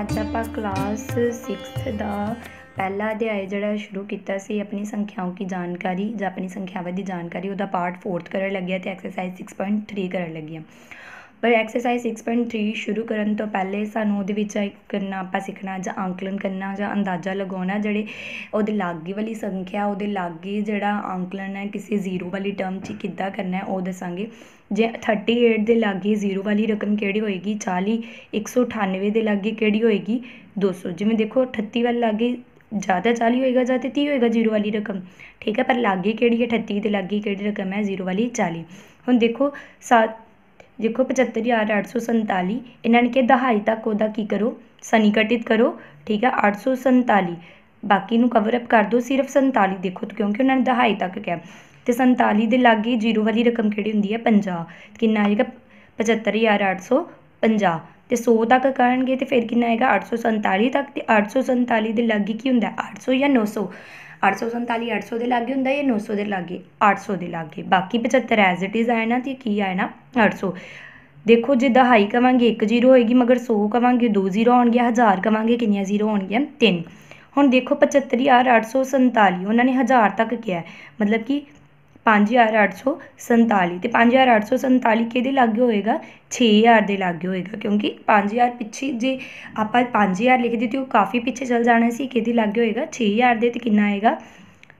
ਅੱਜ ਆਪਾਂ class 6th ਦਾ ਪਹਿਲਾ ਅਧਿਆਇ ਜਿਹੜਾ ਸ਼ੁਰੂ ਕੀਤਾ ਸੀ, ਆਪਣੀ ਸੰਖਿਆਵਾਂ ਦੀ ਜਾਣਕਾਰੀ ਜਾਂ ਆਪਣੀ ਸੰਖਿਆਵਾਂ ਦੀ ਜਾਣਕਾਰੀ, ਉਹਦਾ ਪਾਰਟ 4th ਕਰਨ ਲੱਗਿਆ ਤੇ ਐਕਸਰਸਾਈਜ਼ 6.3 ਕਰਨ ਲੱਗਿਆ। ਪਰ ਐਕਸਰਸਾਈਜ਼ 6.3 ਸ਼ੁਰੂ ਕਰਨ ਤੋਂ ਪਹਿਲੇ ਸਾਨੂੰ ਉਹਦੇ ਵਿੱਚ ਇੱਕ ਕਰਨਾ, ਆਪਾਂ ਸਿੱਖਣਾ ਜਾਂ ਅੰਕਲਨ ਕਰਨਾ ਜਾਂ ਅੰਦਾਜ਼ਾ ਲਗਾਉਣਾ ਜਿਹੜੇ ਉਹਦੇ ਲਾਗੇ ਵਾਲੀ ਸੰਖਿਆ, ਉਹਦੇ ਲਾਗੇ ਜਿਹੜਾ ਅੰਕਲਨ ਹੈ, ਕਿਸੇ ਜ਼ੀਰੋ ਵਾਲੀ ਟਰਮ 'ਚ ਕਿੱਦਾਂ ਕਰਨਾ ਉਹ ਦੱਸਾਂਗੇ। ਜੇ 38 ਦੇ ਲਾਗੇ ਜ਼ੀਰੋ ਵਾਲੀ ਰਕਮ ਕਿਹੜੀ ਹੋਏਗੀ? 40 198 ਦੇ ਲਾਗੇ ਕਿਹੜੀ ਹੋਏਗੀ? 200 ਜਿਵੇਂ ਦੇਖੋ 38 ਵਾਲੇ ਲਾਗੇ ਜਾਂ ਤਾਂ 40 ਹੋਏਗਾ ਜਾਂ ਤੇ 30 ਹੋਏਗਾ ਜ਼ੀਰੋ ਵਾਲੀ ਰਕਮ। ਠੀਕ ਹੈ, ਪਰ ਲਾਗੇ ਕਿਹੜੀ ਹੈ? 38 ਦੇ ਲਾਗੇ ਕਿਹੜੀ ਰਕਮ ਹੈ? ਜ਼ੀਰੋ ਵਾਲੀ 40 ਹੁਣ ਦੇਖੋ ਸੱਤ ਦੇਖੋ 75847 ਇਹਨਾਂ ਨੇ ਕਿ ਦਹਾਈ ਤੱਕ ਉਹਦਾ ਕੀ ਕਰੋ ਸਨੀਕਟਿਤ ਕਰੋ, ਠੀਕ ਹੈ 847 ਬਾਕੀ ਨੂੰ ਕਵਰ ਅਪ ਕਰ ਦਿਓ, ਸਿਰਫ 47 ਦੇਖੋ, ਕਿਉਂਕਿ ਉਹਨਾਂ ਨੇ ਦਹਾਈ ਤੱਕ ਕਿਹਾ। ਤੇ 47 ਦੇ ਲਾਗੇ ਜ਼ੀਰੋ ਵਾਲੀ ਰਕਮ ਕਿਹੜੀ ਹੁੰਦੀ ਹੈ? 50 ਕਿੰਨਾ ਆਏਗਾ? 75850 ਤੇ 100 ਤੱਕ ਕਰਨਗੇ ਤੇ ਫਿਰ ਕਿੰਨਾ ਆਏਗਾ? 847 ਤੱਕ। ਤੇ 847 ਦੇ ਲਾਗੇ ਕੀ ਹੁੰਦਾ? 800 ਜਾਂ 900 847 800 ਦੇ ਲਾਗੇ ਹੁੰਦਾ ਜਾਂ 900 ਦੇ ਲਾਗੇ? 800 ਦੇ ਲਾਗੇ। ਬਾਕੀ 75 ਐਜ਼ ਇਟ ਇਜ਼ ਆਇਆ ਨਾ, ਤੇ ਕੀ ਆਇਆ ਨਾ? 800 ਦੇਖੋ ਜੇ ਦਹਾਈ ਕਵਾਂਗੇ 1 ਜ਼ੀਰੋ ਹੋਏਗੀ ਮਗਰ 100 ਕਵਾਂਗੇ 2 ਜ਼ੀਰੋ ਆਉਣਗੇ 1000 ਕਵਾਂਗੇ ਕਿੰਨੀਆਂ ਜ਼ੀਰੋ ਆਉਣਗੀਆਂ 3 ਹੁਣ ਦੇਖੋ 75847 ਉਹਨਾਂ ਨੇ 1000 ਤੱਕ ਕਿਹਾ ਮਤਲਬ ਕਿ 5847 ਤੇ 5847 ਕਿਹਦੇ ਲਾਗੇ ਹੋਏਗਾ 6000 ਦੇ ਲਾਗੇ ਹੋਏਗਾ ਕਿਉਂਕਿ 5000 ਪਿੱਛੇ ਜੇ ਆਪਾਂ 5000 ਲਿਖਦੇ ਤੇ ਉਹ ਕਾਫੀ ਪਿੱਛੇ ਚਲ ਜਾਣਾ ਸੀ ਕਿਹਦੇ ਲਾਗੇ ਹੋਏਗਾ 6000 ਦੇ ਤੇ ਕਿੰਨਾ ਆਏਗਾ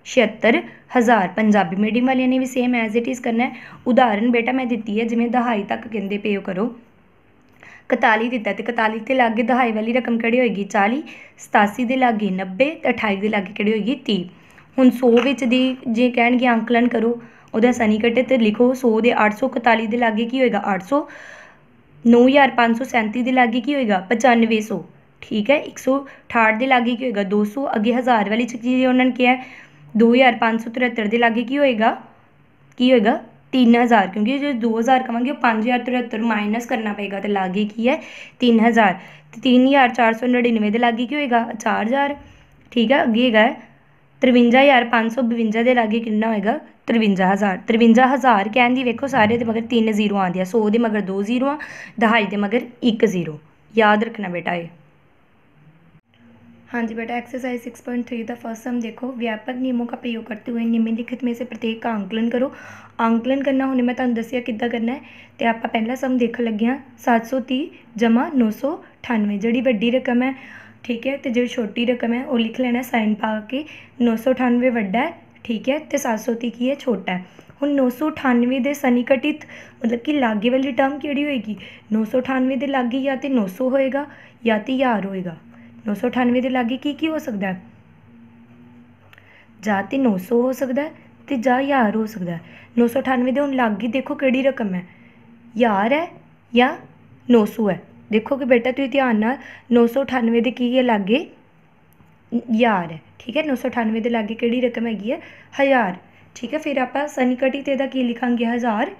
76000 ਪੰਜਾਬੀ ਮੀਡੀਅਮ ਵਾਲਿਆਂ ਨੇ ਵੀ ਸੇਮ ਐਜ਼ ਇਟ ਇਜ਼ ਕਰਨਾ ਹੈ। ਉਦਾਹਰਨ ਬੇਟਾ, ਮੈਂ ਦਿੱਤੀ ਹੈ, ਜਿਵੇਂ ਦਹਾਈ ਤੱਕ ਕਹਿੰਦੇ ਪਏ ਕਰੋ। 41 ਦਿੱਤਾ ਤੇ 41 ਤੇ ਲਾਗੇ ਦਹਾਈ ਵਾਲੀ ਰਕਮ ਕਿਹੜੀ ਹੋਏਗੀ? 40 87 ਦੇ ਲਾਗੇ 90 ਤੇ 28 ਦੇ ਲਾਗੇ ਕਿਹੜੀ ਹੋਏਗੀ? 30 ਹੁਣ 100 ਵਿੱਚ ਦੀ ਜੇ ਕਹਿਣਗੇ ਅੰਕਲਨ ਕਰੋ, ਉਹਦਾ ਸਨੀ ਕੱਟੇ ਤੇ ਲਿਖੋ 100 ਦੇ 841 ਦੇ ਲਾਗੇ ਕੀ ਹੋਏਗਾ? 800 9537 ਦੇ ਲਾਗੇ ਕੀ ਹੋਏਗਾ? 9500 ਠੀਕ ਹੈ 168 ਦੇ ਲਾਗੇ ਕੀ ਹੋਏਗਾ? 200 ਅੱਗੇ 1000 ਵਾਲੀ ਚੀਜ਼ ਉਹਨਾਂ ਨੇ ਕਿਹਾ 2573 ਦੇ ਲਾਗੇ ਕੀ ਹੋਏਗਾ? ਕੀ ਹੋਏਗਾ? 3000 ਕਿਉਂਕਿ ਜੇ 2000 ਕਵਾਂਗੇ ਉਹ 5073 ਮਾਈਨਸ ਕਰਨਾ ਪਏਗਾ ਤੇ ਲਾਗੇ ਕੀ ਹੈ? 3000 ਤੇ 3499 ਦੇ ਲਾਗੇ ਕੀ ਹੋਏਗਾ? 4000 ਠੀਕ ਹੈ, ਅੱਗੇ ਹੈਗਾ 532 ਦੇ ਲਾਗੇ ਕਿੰਨਾ ਹੋਏਗਾ? 53000 53000 ਕਹਿਣ ਦੀ ਵੇਖੋ ਸਾਰੇ ਦੇ ਮਗਰ ਤਿੰਨ ਜ਼ੀਰੋ ਆਉਂਦੇ ਆ 100 ਦੇ ਮਗਰ ਦੋ ਜ਼ੀਰੋ ਆ 10 ਦੇ ਮਗਰ ਇੱਕ ਜ਼ੀਰੋ। ਯਾਦ ਰੱਖਣਾ ਬੇਟਾ ਇਹ। हाँ जी बेटा एक्सरसाइज 6.3 का फर्स्ट सम देखो व्यापक नियमों का प्रयोग करते हुए निम्नलिखित में से प्रत्येक का आंकलन करो आंकलन करना होने मैं ਤੁਹਾਨੂੰ ਦੱਸਿਆ ਕਿੱਦਾਂ ਕਰਨਾ ਹੈ ਤੇ ਆਪਾਂ ਪਹਿਲਾ ਸਮ ਦੇਖਣ ਲੱਗੇ ਹਾਂ 730 ਜਮਾ 998 ਜਿਹੜੀ ਵੱਡੀ ਰਕਮ ਹੈ ਠੀਕ ਹੈ ਤੇ ਜਿਹੜੀ ਛੋਟੀ ਰਕਮ ਹੈ ਉਹ ਲਿਖ ਲੈਣਾ ਸਾਈਨ ਪਾ ਕੇ 998 ਵੱਡਾ ਹੈ ਠੀਕ ਹੈ ਤੇ 730 ਕੀ ਹੈ ਛੋਟਾ ਹੈ ਹੁਣ 998 ਦੇ ਸਨਿਕਟਿਤ ਮਤਲਬ ਕਿ ਲਾਗੇ ਵਾਲੀ ਟਰਮ ਕਿਹੜੀ ਹੋਏਗੀ 998 ਦੇ ਲਾਗੇ ਜਾਂ ਤੇ 900 ਹੋਏਗਾ ਜਾਂ ਤੇ 1000 ਹੋਏਗਾ 998 ਦੇ ਲਾਗੇ ਕੀ ਕੀ ਹੋ ਸਕਦਾ? ਹੈ ਜਾਂ ਤੇ 900 ਹੋ ਸਕਦਾ ਹੈ ਤੇ ਜਾਂ ਹਜ਼ਾਰ ਹੋ ਸਕਦਾ ਹੈ। 998 ਦੇ ਹੁਣ ਲਾਗੇ ਦੇਖੋ ਕਿਹੜੀ ਰਕਮ ਹੈ। 1000 ਹੈ ਜਾਂ 900 ਹੈ। ਦੇਖੋ ਕਿ ਬੇਟਾ ਤੁਸੀਂ ਧਿਆਨ ਨਾਲ 998 ਦੇ ਕੀ ਹੈ ਲਾਗੇ? 1000 ਹੈ। ਠੀਕ ਹੈ 998 ਦੇ ਲਾਗੇ ਕਿਹੜੀ ਰਕਮ ਹੈਗੀ ਹੈ? ਹਜ਼ਾਰ। ਠੀਕ ਹੈ, ਫਿਰ ਆਪਾਂ ਸਨਿਕਟੀ ਤੇ ਇਹਦਾ ਕੀ ਲਿਖਾਂਗੇ? 1000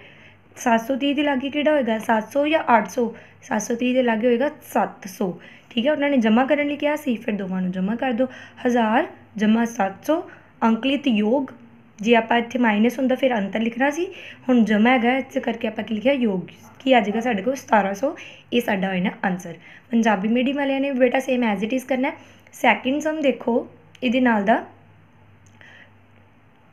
730 ਦੇ ਲਾਗੇ ਕਿਹੜਾ ਹੋਏਗਾ? 700 ਜਾਂ 800 730 ਦੇ ਲਾਗੇ ਹੋਏਗਾ 700 ਠੀਕ ਹੈ, ਉਹਨਾਂ ਨੇ ਜਮ੍ਹਾਂ ਕਰਨ ਲਈ ਕਿਹਾ ਸੀ, ਫਿਰ ਦੋਵਾਂ ਨੂੰ ਜਮ੍ਹਾਂ ਕਰ ਦਿਓ 1000 ਜਮ੍ਹਾਂ 700 ਅੰਕਲਿਤ ਯੋਗ, ਜੇ ਆਪਾਂ ਇੱਥੇ ਮਾਈਨਸ ਹੁੰਦਾ ਫਿਰ ਅੰਤਰ ਲਿਖਣਾ ਸੀ। ਹੁਣ ਜਮ੍ਹਾਂ ਹੈਗਾ, ਇਸ ਕਰਕੇ ਆਪਾਂ ਕੀ ਲਿਖਿਆ, ਯੋਗ। ਕੀ ਆ ਜਾਏਗਾ ਸਾਡੇ ਕੋਲ? 1700 ਇਹ ਸਾਡਾ ਹੋਇਆ ਨਾ ਆਨਸਰ ਪੰਜਾਬੀ ਮੀਡੀਅਮ ਵਾਲਿਆਂ ਨੇ ਬੇਟਾ ਸੇਮ ਐਜ਼ ਇਟ ਇਜ਼ ਕਰਨਾ। ਸੈਕਿੰਡ ਸਮ ਦੇਖੋ, ਇਹਦੇ ਨਾਲ ਦਾ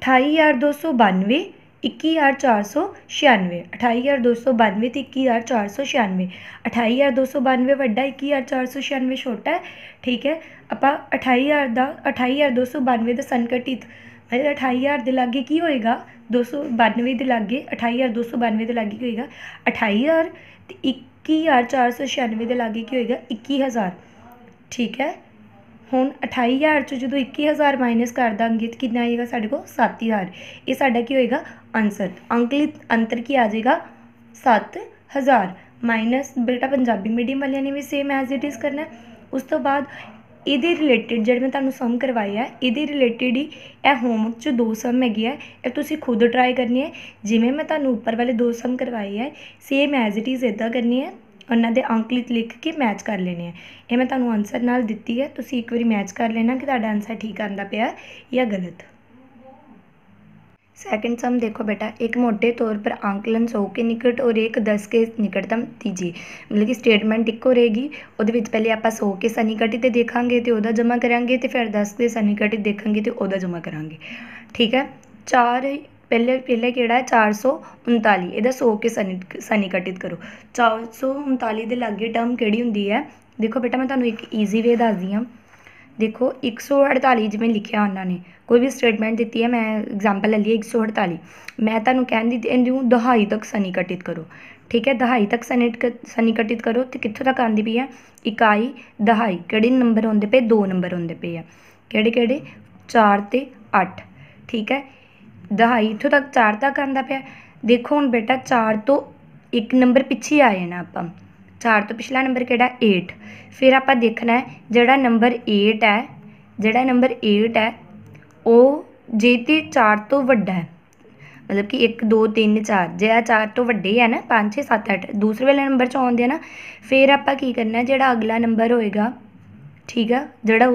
28292 21496 28292 ਤੇ 21496 28292 ਵੱਡਾ 21496 ਛੋਟਾ ਹੈ ਠੀਕ ਹੈ ਆਪਾਂ 28000 ਦਾ 28292 ਦਾ ਸੰਕਟਿਤ ਮਤਲਬ 28000 ਦੇ ਲਾਗੇ ਕੀ ਹੋਏਗਾ 292 ਦੇ ਲਾਗੇ 28292 ਦੇ ਲਾਗੇ ਕੀ ਹੋਏਗਾ 28000 ਤੇ 21496 ਦੇ ਲਾਗੇ ਕੀ ਹੋਏਗਾ 21000 ਠੀਕ ਹੈ ਹੁਣ 28000 ਚੋਂ ਜਦੋਂ 21000 ਮਾਈਨਸ ਕਰ ਦਾਂਗੇ ਤਾਂ ਕਿੰਨਾ ਆਏਗਾ ਸਾਡੇ ਕੋਲ? 7000 ਇਹ ਸਾਡਾ ਕੀ ਹੋਏਗਾ? ਆਨਸਰ ਅੰਕਲਿਤ ਅੰਤਰ ਕੀ ਆ ਜਾਏਗਾ? 7000 ਮਾਈਨਸ ਬੇਟਾ ਪੰਜਾਬੀ ਮੀਡੀਅਮ ਵਾਲਿਆਂ ਨੇ ਵੀ ਸੇਮ ਐਜ਼ ਇਟ ਇਜ਼ ਕਰਨਾ। ਉਸ ਤੋਂ ਬਾਅਦ ਇਹਦੇ ਰਿਲੇਟਡ ਜਿਹੜੇ ਮੈਂ ਤੁਹਾਨੂੰ ਸਮ ਕਰਵਾਏ ਹੈ ਇਹਦੇ ਰਿਲੇਟਡ ਹੀ ਇਹ ਹੋਮਵਰਕ 'ਚ ਦੋ ਸਮ ਹੈਗੇ ਆ। ਇਹ ਤੁਸੀਂ ਖੁਦ ਟਰਾਈ ਕਰਨੀ ਹੈ ਜਿਵੇਂ ਮੈਂ ਤੁਹਾਨੂੰ ਉੱਪਰ ਵਾਲੇ ਦੋ ਸਮ ਕਰਵਾਏ ਹੈ ਸੇਮ ਐਜ਼ ਇਟ ਇਜ਼ ਇਦਾਂ ਕਰਨੀ ਹੈ ਉਹਨਾਂ ਦੇ ਅੰਕਲਿਤ ਲਿਖ ਕੇ ਮੈਚ ਕਰ ਲੈਣੇ ਆ ਇਹ ਮੈਂ ਤੁਹਾਨੂੰ ਆਨਸਰ ਨਾਲ ਦਿੱਤੀ ਹੈ ਤੁਸੀਂ ਇੱਕ ਵਾਰੀ ਮੈਚ ਕਰ ਲੈਣਾ ਕਿ ਤੁਹਾਡਾ ਆਨਸਰ ਠੀਕ ਆਂਦਾ ਪਿਆ ਜਾਂ ਗਲਤ सेकंड सम देखो बेटा एक मोटे तौर पर आंकलन सौ के निकट और एक दस के निकटतम ਤੀਜੀ ਮਤਲਬ ਕਿ ਸਟੇਟਮੈਂਟ ਇੱਕੋ ਰਹੇਗੀ ਉਹਦੇ ਵਿੱਚ ਪਹਿਲੇ ਆਪਾਂ 100 ਕੇ ਸਨਿਕਟੀ ਤੇ ਦੇਖਾਂਗੇ ਤੇ ਉਹਦਾ ਜਮ੍ਹਾਂ ਕਰਾਂਗੇ ਤੇ ਫਿਰ 10 ਦੇ ਸਨਿਕਟੀ ਦੇਖਾਂਗੇ ਤੇ ਉਹਦਾ ਜਮ੍ਹਾਂ ਕਰਾਂਗੇ ਠੀਕ ਹੈ ਚਾਰ ਪਹਿਲੇ ਪਹਿਲੇ ਕਿਹੜਾ ਹੈ? 439 ਇਹਦਾ 100 ਕੇ ਸਨੀ ਸਨਿਕਟਿਤ ਕਰੋ। 439 ਦੇ ਲਾਗੇ ਟਰਮ ਕਿਹੜੀ ਹੁੰਦੀ ਹੈ? ਦੇਖੋ ਬੇਟਾ, ਮੈਂ ਤੁਹਾਨੂੰ ਇੱਕ ਈਜ਼ੀ ਵੇ ਦੱਸਦੀ ਹਾਂ। ਦੇਖੋ 148 ਜਿਵੇਂ ਲਿਖਿਆ ਉਹਨਾਂ ਨੇ। ਕੋਈ ਵੀ ਸਟੇਟਮੈਂਟ ਦਿੱਤੀ ਹੈ, ਮੈਂ ਐਗਜ਼ਾਮਪਲ ਲੈ ਲਈ 148 ਮੈਂ ਤੁਹਾਨੂੰ ਕਹਿੰਦੀ ਇਹਨੂੰ ਦਹਾਈ ਤੱਕ ਸਨਿਕਟਿਤ ਕਰੋ। ਠੀਕ ਹੈ? ਦਹਾਈ ਤੱਕ ਸਨਿਕਟਿਤ ਕਰੋ। ਤੇ ਕਿੱਥੋਂ ਤੱਕ ਆਂਦੀ ਪਈ ਹੈ? ਇਕਾਈ, ਦਹਾਈ। ਕਿਹੜੇ ਨੰਬਰ ਹੁੰਦੇ ਪਏ? ਦੋ ਨੰਬਰ ਹੁੰਦੇ ਪਏ ਆ। ਕਿਹੜੇ ਕਿਹੜੇ? 4 ਤੇ 8 ਠੀਕ ਹੈ? ਦਹਾਈ ਇੱਥੋਂ ਤੱਕ 4 ਤੱਕ ਆਉਂਦਾ ਪਿਆ। ਦੇਖੋ ਹੁਣ ਬੇਟਾ 4 ਤੋਂ ਇੱਕ ਨੰਬਰ ਪਿੱਛੇ ਆ ਜਾਣਾ ਆਪਾਂ। 4 ਤੋਂ ਪਿਛਲਾ ਨੰਬਰ ਕਿਹੜਾ? 8 ਫਿਰ ਆਪਾਂ ਦੇਖਣਾ ਹੈ, ਜਿਹੜਾ ਨੰਬਰ 8 ਹੈ, ਜਿਹੜਾ ਨੰਬਰ 8 ਹੈ, ਉਹ ਜੇ ਤੇ 4 ਤੋਂ ਵੱਡਾ ਹੈ। ਮਤਲਬ ਕਿ 1 2 3 4 ਜੇ ਆ 4 ਤੋਂ ਵੱਡੇ ਹੈ ਨਾ 5 6 7 8 ਦੂਸਰੇ ਵਾਲੇ ਨੰਬਰ 'ਚ ਆਉਂਦੇ ਆ ਨਾ, ਫਿਰ ਆਪਾਂ ਕੀ ਕਰਨਾ ਜਿਹੜਾ ਅਗਲਾ ਨੰਬਰ ਹੋਏਗਾ ਠੀਕ ਆ? ਜਿਹੜਾ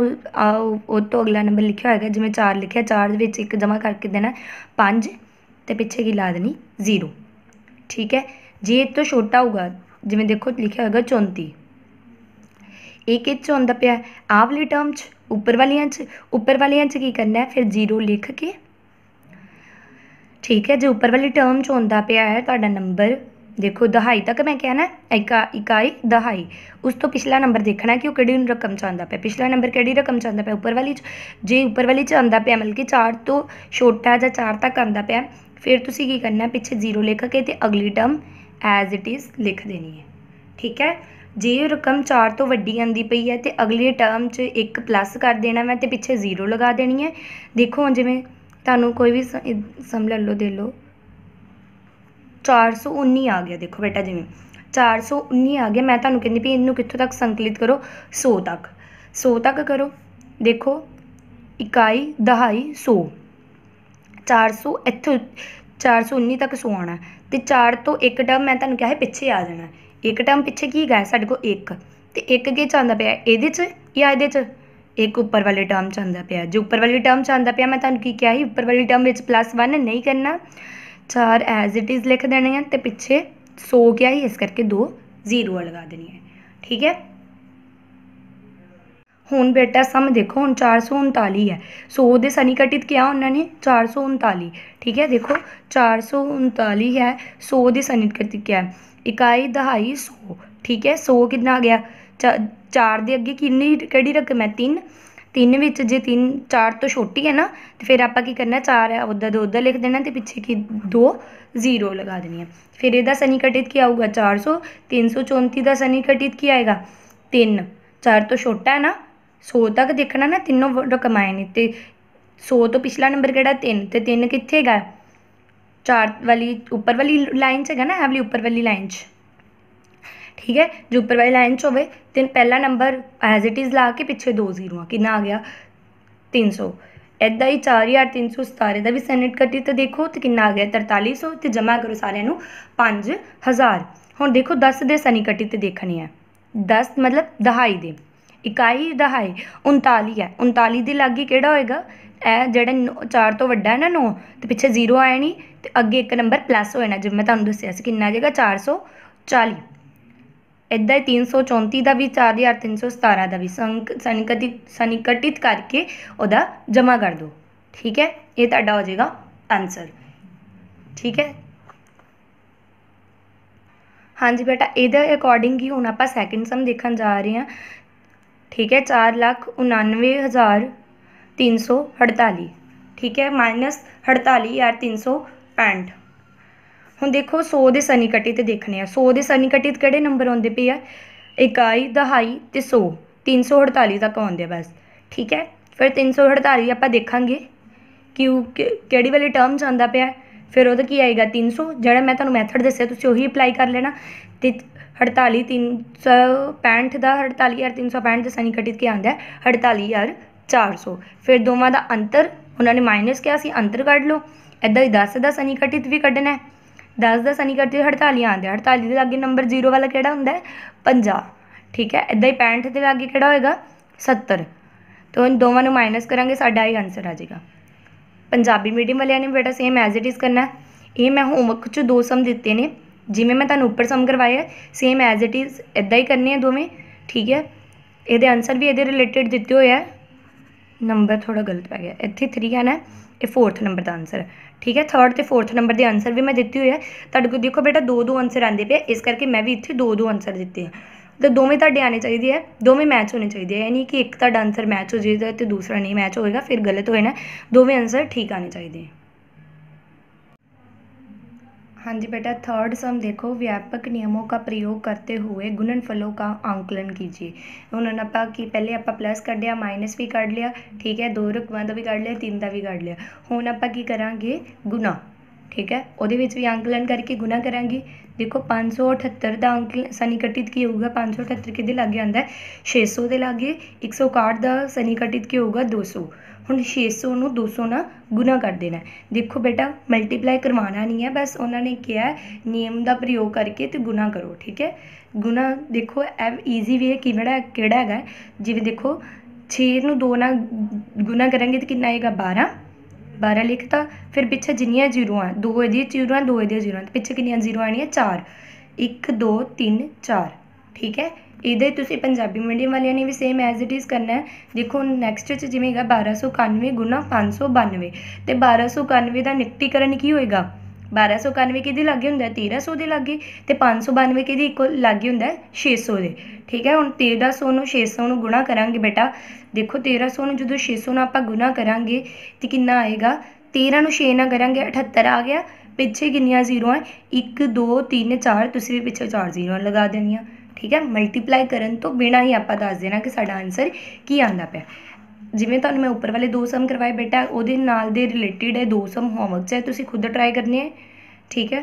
ਉਹ ਤੋਂ ਅਗਲਾ ਨੰਬਰ ਲਿਖਿਆ ਹੋਏਗਾ ਜਿਵੇਂ 4 ਲਿਖਿਆ 4 ਦੇ ਵਿੱਚ ਇੱਕ ਜਮ੍ਹਾਂ ਕਰਕੇ ਦੇਣਾ 5 ਤੇ ਪਿੱਛੇ ਕੀ ਲਾ ਦੇਣੀ? 0 ਠੀਕ ਹੈ? ਜੇ ਇਹ ਤੋਂ ਛੋਟਾ ਹੋਊਗਾ, ਜਿਵੇਂ ਦੇਖੋ ਲਿਖਿਆ ਹੋਏਗਾ 34 ਇਹ ਕਿਹ 'ਚ ਆਉਂਦਾ ਪਿਆ? ਆਹ ਵਾਲੀ ਟਰਮ 'ਚ, ਉੱਪਰ ਵਾਲੀਆਂ 'ਚ। ਉੱਪਰ ਵਾਲੀਆਂ 'ਚ ਕੀ ਕਰਨਾ ਹੈ? ਫਿਰ 0 ਲਿਖ ਕੇ। ਠੀਕ ਹੈ? ਜੇ ਉੱਪਰ ਵਾਲੀ ਟਰਮ 'ਚ ਆਉਂਦਾ ਪਿਆ ਹੈ, ਤੁਹਾਡਾ ਨੰਬਰ ਦੇਖੋ, ਦਹਾਈ ਤੱਕ ਮੈਂ ਕਿਹਾ ਨਾ, ਇਕਾ ਇਕਾਈ ਦਹਾਈ। ਉਸ ਤੋਂ ਪਿਛਲਾ ਨੰਬਰ ਦੇਖਣਾ ਕਿ ਉਹ ਕਿਹੜੀ ਰਕਮ 'ਚ ਆਉਂਦਾ ਪਿਆ। ਪਿਛਲਾ ਨੰਬਰ ਕਿਹੜੀ ਰਕਮ 'ਚ ਆਉਂਦਾ ਪਿਆ? ਉੱਪਰ ਵਾਲੀ 'ਚ। ਜੇ ਉੱਪਰ ਵਾਲੀ 'ਚ ਆਉਂਦਾ ਪਿਆ, ਮਤਲਬ ਕਿ 4 ਤੋਂ ਛੋਟਾ ਜਾਂ 4 ਤੱਕ ਆਉਂਦਾ ਪਿਆ, ਫਿਰ ਤੁਸੀਂ ਕੀ ਕਰਨਾ, ਪਿੱਛੇ ਜ਼ੀਰੋ ਲਿਖ ਕੇ ਤੇ ਅਗਲੀ ਟਰਮ ਐਜ਼ ਇਟ ਇਜ਼ ਲਿਖ ਦੇਣੀ ਹੈ। ਠੀਕ ਹੈ? ਜੇ ਰਕਮ 4 ਤੋਂ ਵੱਡੀ ਆਂਦੀ ਪਈ ਹੈ ਤੇ ਅਗਲੀ ਟਰਮ 'ਚ ਇੱਕ ਪਲੱਸ ਕਰ ਦੇਣਾ ਮੈਂ ਤੇ ਪਿੱਛੇ ਜ਼ੀਰੋ ਲਗਾ ਦੇਣੀ ਹੈ। ਦੇਖੋ ਹੁਣ ਜਿਵੇਂ ਤੁਹਾਨੂੰ ਕੋਈ ਵੀ ਸਮਝ ਲੈ ਲਓ, ਦੇ ਲਓ। 419 ਆ ਗਿਆ। ਦੇਖੋ ਬੇਟਾ ਜਿਵੇਂ 419 ਆ ਗਿਆ। ਮੈਂ ਤੁਹਾਨੂੰ ਕਹਿੰਦੀ ਵੀ ਇਹਨੂੰ ਕਿੱਥੋਂ ਤੱਕ ਸੰਕਲਿਤ ਕਰੋ? 100 ਤੱਕ। 100 ਤੱਕ ਕਰੋ। ਦੇਖੋ, ਇਕਾਈ, ਦਹਾਈ 100 400 ਇੱਥੋਂ 419 ਤੱਕ 100 ਆਣਾ ਤੇ 4 ਤੋਂ ਇੱਕ ਟਰਮ ਮੈਂ ਤੁਹਾਨੂੰ ਕਿਹਾ ਹੈ ਪਿੱਛੇ ਆ ਜਾਣਾ। ਇੱਕ ਟਰਮ ਪਿੱਛੇ ਕੀ ਗਿਆ ਸਾਡੇ ਕੋਲ 1 ਤੇ ਇੱਕ ਕੀ ਚਾਹੁੰਦਾ ਪਿਆ। ਇਹਦੇ 'ਚ ਜਾਂ ਇਹਦੇ 'ਚ? ਇੱਕ ਉੱਪਰ ਵਾਲੇ ਟਰਮ 'ਚ ਆਉਂਦਾ ਪਿਆ। ਜੇ ਉੱਪਰ ਵਾਲੀ ਟਰਮ 'ਚ ਆਉਂਦਾ ਪਿਆ, ਮੈਂ ਤੁਹਾਨੂੰ ਕੀ ਕਿਹਾ ਸੀ? ਉੱਪਰ ਵਾਲੀ ਟਰਮ ਵਿੱਚ ਪਲੱਸ 1 ਨਹੀਂ ਕਰਨਾ। 4 ਐਜ਼ ਇਟ ਇਜ਼ ਲਿਖ ਦੇਣੇ ਆ ਤੇ ਪਿੱਛੇ 100 ਕਿਹਾ ਹੀ, ਇਸ ਕਰਕੇ 2 ਜ਼ੀਰੋ ਲਗਾ ਦੇਣੀ ਹੈ ਠੀਕ ਹੈ? ਹੁਣ ਬੇਟਾ ਸਮ ਦੇਖੋ, ਹੁਣ 439 ਹੈ 100 ਦੇ ਸਨੀਕਟਿਤ ਕਿਹਾ ਉਹਨਾਂ ਨੇ 439 ਠੀਕ ਹੈ, ਦੇਖੋ 439 ਹੈ 100 ਦੇ ਸਨੀਕਟਿਤ ਕਿਹਾ। ਇਕਾਈ ਦਹਾਈ 100 ਠੀਕ ਹੈ 100 ਕਿੰਨਾ ਆ ਗਿਆ? 4 ਦੇ ਅੱਗੇ ਕਿੰਨੀ, ਕਿਹੜੀ ਰਕਮ ਹੈ? 3 3 ਵਿੱਚ ਜੇ 3 4 ਤੋਂ ਛੋਟੀ ਹੈ ਨਾ, ਤੇ ਫਿਰ ਆਪਾਂ ਕੀ ਕਰਨਾ 4 ਹੈ, ਉੱਧਰ ਦੇ, ਉੱਧਰ ਲਿਖ ਦੇਣਾ ਤੇ ਪਿੱਛੇ ਕੀ 2 0 ਲਗਾ ਦੇਣੀ ਹੈ। ਫਿਰ ਇਹਦਾ ਸਨੀਕਟਿਤ ਕੀ ਆਊਗਾ? 400 334 ਦਾ ਸਨਿਕਟਿਤ ਕੀ ਆਏਗਾ? 3 4 ਤੋਂ ਛੋਟਾ ਹੈ ਨਾ 100 ਤੱਕ ਦੇਖਣਾ ਨਾ, ਤਿੰਨੋਂ ਰਕਮ ਆਏ ਨੇ, ਤੇ 100 ਤੋਂ ਪਿਛਲਾ ਨੰਬਰ ਕਿਹੜਾ? 3 ਤੇ 3 ਕਿੱਥੇ ਹੈਗਾ? ਚਾਰ ਵਾਲੀ, ਉੱਪਰ ਵਾਲੀ ਲਾਈਨ 'ਚ ਹੈਗਾ ਨਾ, ਇਹ ਵਾਲੀ ਉੱਪਰ ਵਾਲੀ ਲਾਈਨ 'ਚ। ਠੀਕ ਹੈ? ਜੇ ਉੱਪਰ ਵਾਲੀ ਲਾਈਨ 'ਚ ਹੋਵੇ, ਤੇ ਪਹਿਲਾ ਨੰਬਰ ਐਜ਼ ਇਟ ਇਜ਼ ਲਾ ਕੇ ਪਿੱਛੇ ਦੋ ਜ਼ੀਰੋਆਂ ਕਿੰਨਾ ਆ ਗਿਆ? 300 ਐਦਾਂ ਹੀ 4317 ਦਾ ਵੀ ਸੈਨੇਟ ਕੱਟੀ, ਤੇ ਦੇਖੋ ਤੇ ਕਿੰਨਾ ਆ ਗਿਆ? 4300 ਤੇ ਜਮਾ ਕਰੋ ਸਾਰਿਆਂ ਨੂੰ 5000 ਹੁਣ ਦੇਖੋ 10 ਦੇ ਸਨੀ ਕੱਟੀ ਤੇ ਦੇਖਣੇ ਹੈ 10 ਮਤਲਬ ਦਹਾਈ ਦੇ। ਇਕਾਈ ਦਹਾਈ 39 ਹੈ। 39 ਦੇ ਲਾਗੇ ਕਿਹੜਾ ਹੋਏਗਾ? ਇਹ ਜਿਹੜਾ 4 ਤੋਂ ਵੱਡਾ ਹੈ ਨਾ 9 ਤੇ ਪਿੱਛੇ 0 ਆਇਆ ਨਹੀਂ ਤੇ ਅੱਗੇ ਇੱਕ ਨੰਬਰ ਪਲੱਸ ਹੋ ਜਾਣਾ। ਜਿਵੇਂ ਮੈਂ ਤੁਹਾਨੂੰ ਦੱਸਿਆ ਸੀ, ਕਿੰਨਾ ਆ ਜਾਏਗਾ? 440 ਇੱਦਾਂ ਹੀ 334 ਦਾ ਵੀ 4317 ਦਾ ਵੀ ਸਨਿਕਟਿਤ ਸਨਿਕਟਿਤ ਕਰਕੇ ਉਹਦਾ ਜਮਾ ਕਰ ਦਿਓ। ਠੀਕ ਹੈ? ਇਹ ਤੁਹਾਡਾ ਹੋ ਜਾਏਗਾ ਆਨਸਰ ਠੀਕ ਹੈ? ਹਾਂਜੀ ਬੇਟਾ, ਇਹਦੇ ਅਕੋਰਡਿੰਗ ਹੀ ਹੁਣ ਆਪਾਂ ਸੈਕਿੰਡ ਸਮ ਦੇਖਣ ਜਾ ਰਹੇ ਹਾਂ। ਠੀਕ ਹੈ? 499348 ਠੀਕ ਹੈ? ਮਾਈਨਸ 48365 ਹੁਣ ਦੇਖੋ 100 ਦੇ ਸਨਿਕਟਿਤ ਦੇਖਣੇ ਆ। 100 ਦੇ ਸਨਿਕਟਿਤ ਕਿਹੜੇ ਨੰਬਰ ਆਉਂਦੇ ਪਏ ਆ? ਇਕਾਈ, ਦਹਾਈ ਤੇ 100 348 ਤੱਕ ਆਉਂਦੇ ਬਸ। ਠੀਕ ਹੈ? ਫਿਰ 348 ਆਪਾਂ ਦੇਖਾਂਗੇ। ਕਿ ਕਿਹੜੀ ਵਾਲੀ ਟਰਮ ਚ ਆਉਂਦਾ ਪਿਆ? ਫਿਰ ਉਹਦਾ ਕੀ ਆਏਗਾ? 300 ਜਿਹੜਾ ਮੈਂ ਤੁਹਾਨੂੰ ਮੈਥਡ ਦੱਸਿਆ, ਤੁਸੀਂ ਉਹੀ ਅਪਲਾਈ ਕਰ ਲੈਣਾ। ਤੇ 48 365 ਦਾ 48365 ਦਾ ਸਨਿਕਟਿਤ ਕੀ ਆਉਂਦਾ 48400 ਫਿਰ ਦੋਵਾਂ ਦਾ ਅੰਤਰ, ਉਹਨਾਂ ਨੇ ਮਾਈਨਸ ਕਿਹਾ ਸੀ, ਅੰਤਰ ਕੱਢ ਲਓ। ਇਦਾਂ ਹੀ 10 ਦਾ ਸਨਿਕਟਿਤ ਵੀ ਕੱਢਣਾ ਹੈ। 10 ਦਾ ਸਨਿਕਟਿਤ 48 ਆਉਂਦੇ 48 ਦੇ ਲਾਗੇ ਨੰਬਰ 0 ਵਾਲਾ ਕਿਹੜਾ ਹੁੰਦਾ ਹੈ? 50 ਠੀਕ ਹੈ? ਇਦਾਂ ਹੀ 65 ਦੇ ਲਾਗੇ ਕਿਹੜਾ ਹੋਏਗਾ? 70 ਤੋਂ ਇਨ ਦੋਵਾਂ ਨੂੰ ਮਾਈਨਸ ਕਰਾਂਗੇ, ਸਾਡਾ ਇਹ ਆਨਸਰ ਆ ਜਾਏਗਾ। ਪੰਜਾਬੀ ਮੀਡੀਅਮ ਵਾਲਿਆਂ ਨੇ ਬੇਟਾ ਸੇਮ ਐਜ਼ ਇਟ ਇਜ਼ ਕਰਨਾ ਇਹ ਮੈਂ ਹੋਮਵਰਕ 'ਚ ਦੋ ਸਮ ਦਿੱਤੇ ਨੇ। ਜਿਵੇਂ ਮੈਂ ਤੁਹਾਨੂੰ ਉੱਪਰ ਸਮ ਕਰਵਾਇਆ ਸੇਮ ਐਜ਼ ਇਟ ਇਜ਼ ਇਦਾਂ ਹੀ ਕਰਨੇ ਆ ਦੋਵੇਂ। ਠੀਕ ਹੈ? ਇਹਦੇ ਆਨਸਰ ਵੀ ਇਹਦੇ ਰਿਲੇਟਡ ਦਿੱਤੇ ਹੋਏ ਆ। ਨੰਬਰ ਥੋੜਾ ਗਲਤ ਪੈ ਗਿਆ। ਇੱਥੇ 3 ਹੈ ਨਾ। ਇਹ ਫੋਰਥ ਨੰਬਰ ਦਾ ਆਨਸਰ ਠੀਕ ਹੈ ਥਰਡ ਤੇ ਫੋਰਥ ਨੰਬਰ ਦੇ ਆਨਸਰ ਵੀ ਮੈਂ ਦਿੱਤੇ ਹੋਏ ਆ ਤੁਹਾਡੇ ਕੋਲ ਦੇਖੋ ਬੇਟਾ ਦੋ ਦੋ ਆਨਸਰ ਆਂਦੇ ਪਏ ਇਸ ਕਰਕੇ ਮੈਂ ਵੀ ਇੱਥੇ ਦੋ ਦੋ ਆਨਸਰ ਦਿੱਤੇ ਆ। ਤੇ ਦੋਵੇਂ ਤੁਹਾਡੇ ਆਣੇ ਚਾਹੀਦੇ ਆ, ਦੋਵੇਂ ਮੈਚ ਹੋਣੇ ਚਾਹੀਦੇ ਆ। ਇਹ ਨਹੀਂ ਕਿ ਇੱਕ ਤੁਹਾਡਾ ਆਨਸਰ ਮੈਚ ਹੋ ਜਾਏਗਾ ਤੇ ਦੂਸਰਾ ਨਹੀਂ ਮੈਚ ਹੋਏਗਾ, ਫਿਰ ਗਲਤ ਹੋਏ ਨਾ ਦੋਵੇਂ ਆਨਸਰ ਠੀਕ ਆਣੇ ਚਾਹੀਦੇ ਆ। हाँ जी बेटा थर्ड सम देखो व्यापक नियमों का प्रयोग करते हुए गुणनफलों का आंकलन कीजिए उन्होंने ਆਪਾਂ ਕੀ ਪਹਿਲੇ ਆਪਾਂ ਪਲੱਸ ਕੱਢਿਆ ਮਾਈਨਸ ਵੀ ਕੱਢ ਲਿਆ ਠੀਕ ਹੈ ਦੋ ਰਕਮਾਂ ਦਾ ਵੀ ਕੱਢ ਲਿਆ ਤਿੰਨ ਦਾ ਵੀ ਕੱਢ ਲਿਆ ਹੁਣ ਆਪਾਂ ਕੀ ਕਰਾਂਗੇ ਗੁਣਾ ਠੀਕ ਹੈ ਉਹਦੇ ਵਿੱਚ ਵੀ ਆਂਕਲਨ ਕਰਕੇ ਗੁਣਾ ਕਰਾਂਗੇ ਦੇਖੋ 578 ਦਾ ਅੰਕ ਸਨੀਕਟਿਤ ਕੀ ਹੋਊਗਾ? 578 ਕਿਹਦੇ ਲਾਗੇ ਆਉਂਦਾ 600 ਦੇ ਲਾਗੇ 161 ਦਾ ਸਨੀਕਟਿਤ ਕੀ ਹੋਊਗਾ? 200 ਹੁਣ 600 ਨੂੰ 200 ਨਾਲ ਗੁਣਾ ਕਰ ਦੇਣਾ ਦੇਖੋ ਬੇਟਾ ਮਲਟੀਪਲਾਈ ਕਰਵਾਉਣਾ ਨਹੀਂ ਹੈ, ਬਸ ਉਹਨਾਂ ਨੇ ਕਿਹਾ ਨਿਯਮ ਦਾ ਪ੍ਰਯੋਗ ਕਰਕੇ ਤੇ ਗੁਣਾ ਕਰੋ, ਠੀਕ ਹੈ? ਗੁਣਾ ਦੇਖੋ, ਇਹ ਈਜ਼ੀ ਵੇ ਕਿਹੜਾ ਕਿਹੜਾ ਹੈਗਾ ਜਿਵੇਂ ਦੇਖੋ 6 ਨੂੰ 2 ਨਾਲ ਗੁਣਾ ਕਰਾਂਗੇ ਤਾਂ ਕਿੰਨਾ ਆਏਗਾ? 12 12 ਲਿਖਤਾ, ਫਿਰ ਪਿੱਛੇ ਜਿੰਨੀਆਂ ਜ਼ੀਰੋ ਆ ਦੋ ਇਹਦੀਆਂ ਜ਼ੀਰੋਆਂ ਆ ਦੋ ਇਹਦੀਆਂ ਜ਼ੀਰੋ ਪਿੱਛੇ ਕਿੰਨੀਆਂ ਜ਼ੀਰੋ ਆਣੀਆਂ 4 1 2 3 4 ਠੀਕ ਹੈ? ਇਹਦੇ ਤੁਸੀਂ ਪੰਜਾਬੀ ਮੀਡੀਅਮ ਵਾਲਿਆਂ ਨੇ ਵੀ ਸੇਮ ਐਜ਼ ਇਟ ਇਜ਼ ਕਰਨਾ ਹੈ। ਦੇਖੋ ਨੈਕਸਟ 'ਚ ਜਿਵੇਂ ਹੈਗਾ 1291 ਗੁਣਾ 592 ਤੇ 1291 ਦਾ ਨਿਕਟੀਕਰਨ ਕੀ ਹੋਏਗਾ? 1291 ਕਿਹਦੇ ਲਾਗੇ ਹੁੰਦਾ? ਹੈ 1300 ਦੇ ਲਾਗੇ। ਤੇ 592 ਕਿਹਦੇ ਇਕੁਅਲ ਲਾਗੇ ਹੁੰਦਾ? ਹੈ 600 ਦੇ। ਠੀਕ ਹੈ, ਹੁਣ 1300 ਨੂੰ 600 ਨੂੰ ਗੁਣਾ ਕਰਾਂਗੇ ਬੇਟਾ। ਦੇਖੋ 1300 ਨੂੰ ਜਦੋਂ 600 ਨਾਲ ਆਪਾਂ ਗੁਣਾ ਕਰਾਂਗੇ ਤੇ ਕਿੰਨਾ ਆਏਗਾ? 13 ਨੂੰ 6 ਨਾਲ ਕਰਾਂਗੇ 78 ਆ ਗਿਆ। ਪਿੱਛੇ ਕਿੰਨੀਆਂ ਜ਼ੀਰੋ ਹੈ 1 2 3 4 ਤੁਸੀਂ ਵੀ ਪਿੱਛੇ 4 ਜ਼ੀਰੋ ਲਗਾ ਦੇਣੀਆਂ। ਠੀਕ ਹੈ ਮਲਟੀਪਲਾਈ ਕਰਨ ਤੋਂ ਬਿਨਾਂ ਹੀ ਆਪਾਂ ਦੱਸ ਦੇਣਾ ਕਿ ਸਾਡਾ ਆਨਸਰ ਕੀ ਆਂਦਾ ਪਿਆ। ਜਿਵੇਂ ਤੁਹਾਨੂੰ ਮੈਂ ਉੱਪਰ ਵਾਲੇ ਦੋ ਸਮ ਕਰਵਾਏ ਬੇਟਾ, ਉਹਦੇ ਨਾਲ ਦੇ ਰਿਲੇਟਡ ਹੈ ਦੋ ਸਮ ਹੋਮਵਰਕਸ ਹੈ, ਤੁਸੀਂ ਖੁਦ ਟਰਾਈ ਕਰਨੇ ਹੈ। ਠੀਕ ਹੈ